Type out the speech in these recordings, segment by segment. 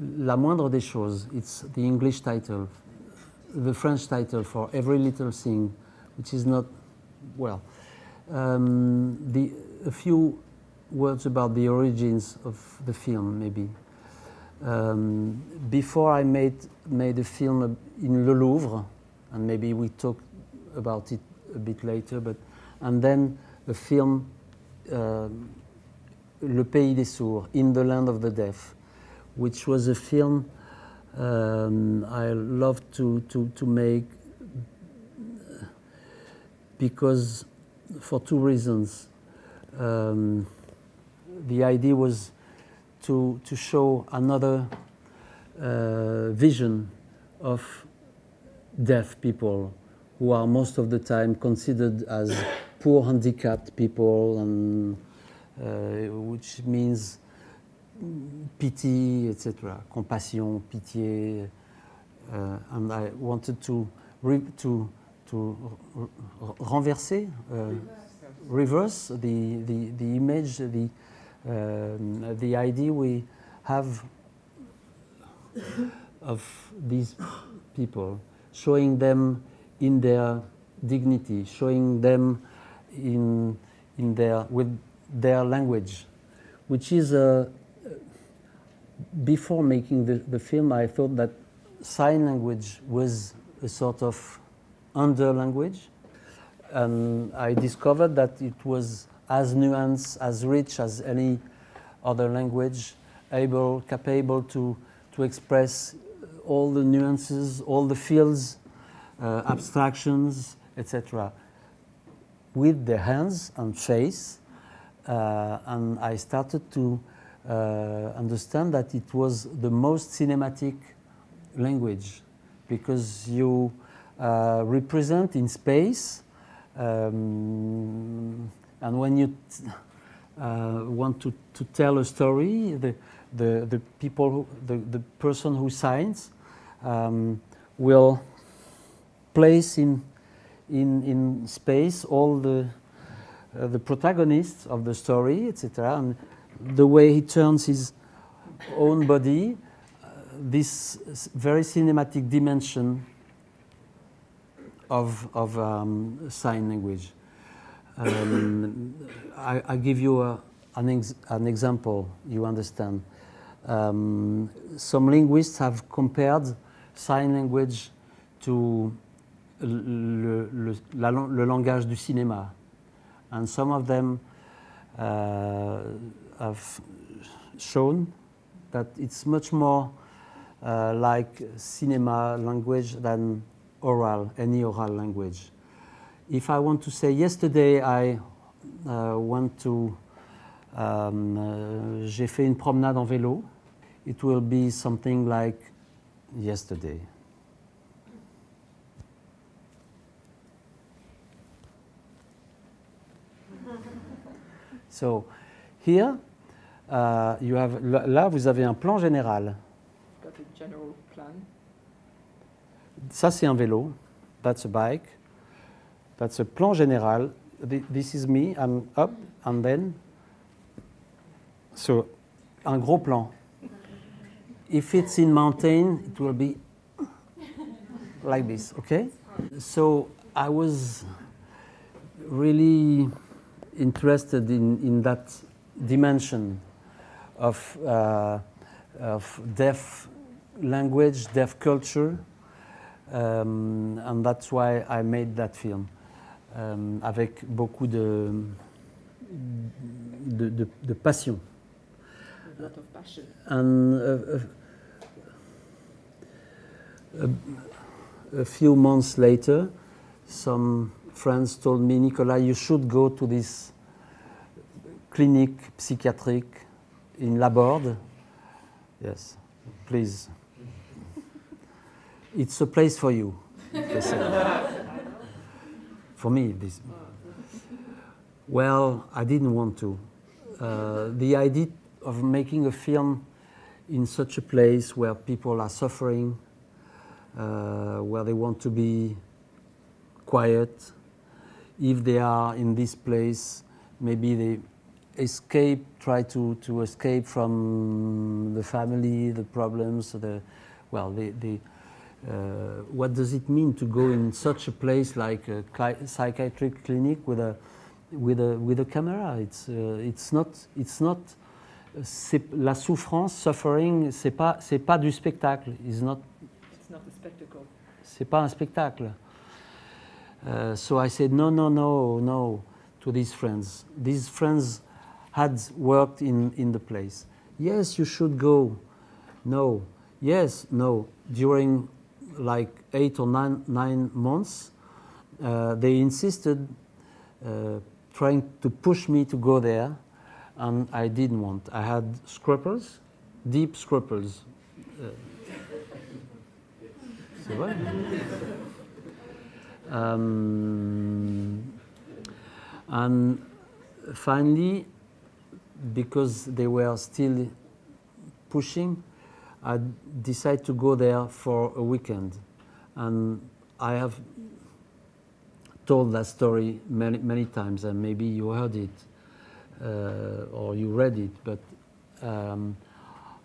La Moindre des Choses. It's the English title, the French title for Every Little Thing, which is not, well, um, the, a few words about the origins of the film, maybe. Um, before I made, made a film in Le Louvre, and maybe we talk about it a bit later, but, and then a film, uh, Le Pays des Sourds, In the Land of the Deaf, which was a film um, I loved to, to, to make because for two reasons. Um, the idea was to, to show another uh, vision of deaf people who are most of the time considered as poor handicapped people and uh, which means pity etc compassion pitié uh, and I wanted to to to renverser uh, reverse the, the, the image the um, the idea we have of these people, showing them in their dignity, showing them in, in their, with their language, which is a, before making the, the film, I thought that sign language was a sort of under language. And I discovered that it was as nuanced, as rich as any other language, able, capable to, to express all the nuances, all the fields, uh, abstractions, etc., with the hands and face. Uh, and I started to understand that it was the most cinematic language because you uh, represent in space um, and when you uh, want to, to tell a story, the, the, the people, who, the, the person who signs um, will place in, in, in space all the, uh, the protagonists of the story, etc. And the way he turns his own body, uh, this very cinematic dimension of, of um, sign language. Um, I, I, give you a, an, ex an, example, you understand. Um, some linguists have compared sign language to le, le, la, le, langage du cinéma. And some of them have shown that it's much more uh, like cinema language than oral, any oral language if I want to say yesterday I uh, went to um, uh, j'ai fait une promenade en vélo, it will be something like yesterday. So here uh, you have là vous avez un plan général. Ça c'est un vélo. That's a bike. That's a plan général. This is me, I'm up, and then. So, un gros plan. If it's in mountain, it will be like this, okay? So, I was really interested in, in that dimension of, uh, of deaf language, deaf culture, um, and that's why I made that film. euh, avec beaucoup de, de, de, de passion. A lot of passion. And a, a, a, few months later, some friends told me, Nicolas, you should go to this clinic psychiatric in La Borde. Yes, please. It's a place for you. for me, this. Well, I didn't want to. Uh, the idea of making a film in such a place where people are suffering, uh, where they want to be quiet, if they are in this place, maybe they escape, try to, to escape from the family, the problems, the, well, the, the, uh, what does it mean to go in such a place like a psychiatric clinic with a, with a, with a camera? It's, uh, it's not, it's not, la souffrance, suffering, c'est pas, c'est pas du spectacle. It's not It's not a spectacle. c'est pas un spectacle. Uh, so I said, no, no, no, no, to these friends. These friends had worked in, in the place. Yes, you should go. No. Yes, no. During like eight or nine, nine months, uh, they insisted, uh, trying to push me to go there, and I didn't want. I had scruples, deep scruples. Uh, C'est vrai. Um, and finally, because they were still pushing, I decided to go there for a weekend. And I have told that story many, many times, and maybe you heard it uh, or you read it, but um,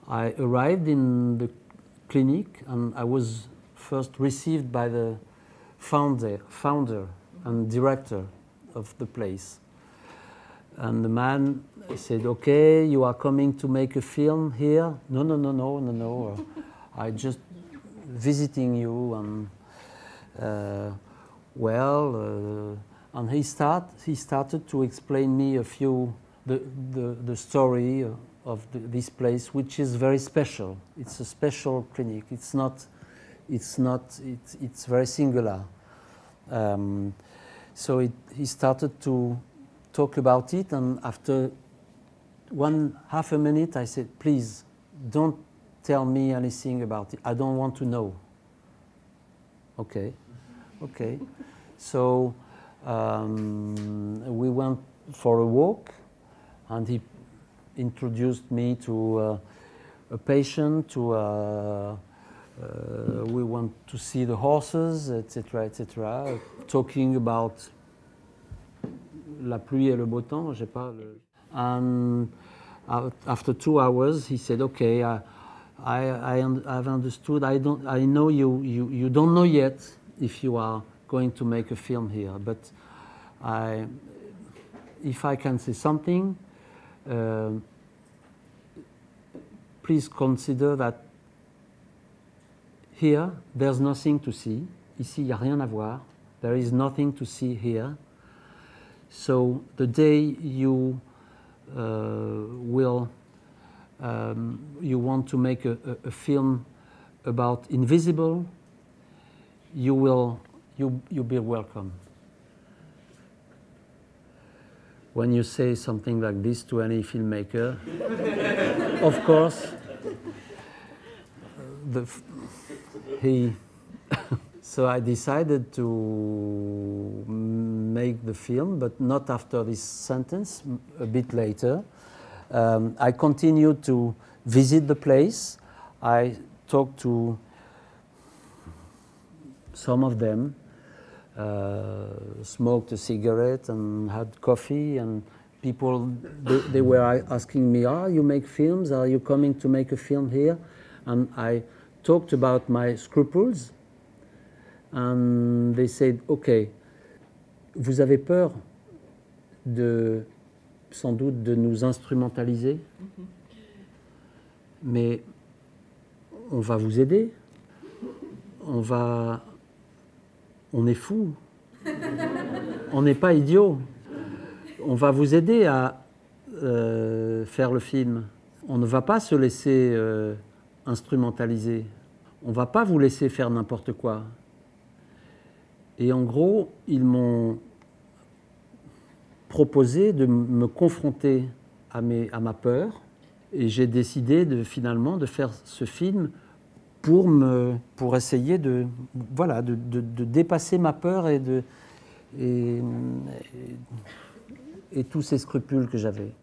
I arrived in the clinic and I was first received by the founder, founder and director of the place. And the man said, "Okay, you are coming to make a film here? No, no, no, no, no, no. Uh, I just visiting you and uh, well." Uh, and he start he started to explain me a few the the, the story of the, this place, which is very special. It's a special clinic. It's not it's not it's, it's very singular. Um, so it, he started to talk about it and after one half a minute i said please don't tell me anything about it. I don't want to know. Okay okay. So um, we went for a walk and he introduced me to uh, a patient to uh, uh, we want to see the horses, etc., etc. Talking about la pluie et le beau temps, j'ai pas. Le... And after two hours, he said, "Okay, I, I, I I've understood. I don't. I know you, you. You don't know yet if you are going to make a film here, but I, if I can say something, uh, please consider that Here, there's nothing to see. Ici, il n'y a rien à voir. There is nothing to see here. So the day you uh, will, um, you want to make a, a, a film about invisible, you will, you, you be welcome. When you say something like this to any filmmaker, of course, the, he so I decided to make the film, but not after this sentence, a bit later. Um, I continued to visit the place. I talked to some of them, uh, smoked a cigarette and had coffee, and people they, they were asking me, "Are you make films? Are you coming to make a film here?" And I talked about my scruples, and they said, "Okay, vous avez peur de sans doute de nous instrumentaliser, mais on va vous aider. On va, on est fou, on n'est pas idiot. On va vous aider à euh, faire le film. On ne va pas se laisser euh, instrumentaliser. On va pas vous laisser faire n'importe quoi. Et en gros, ils m'ont proposé de me confronter à, ma peur et j'ai décidé finalement de faire ce film pour, me, pour essayer de, voilà, de, dépasser ma peur et tous ces scrupules que j'avais.